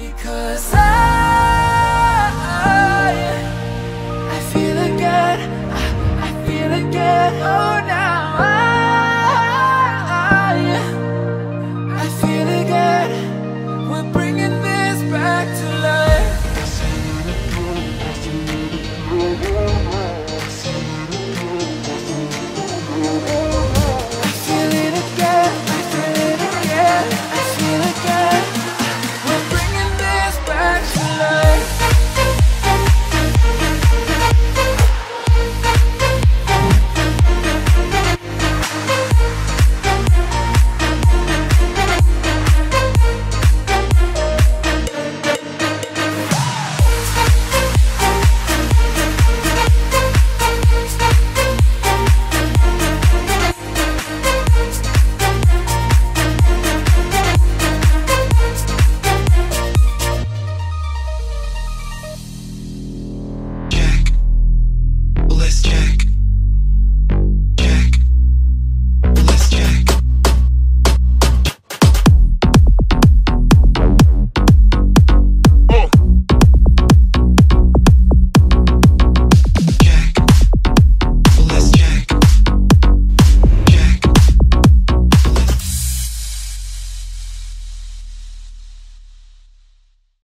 Because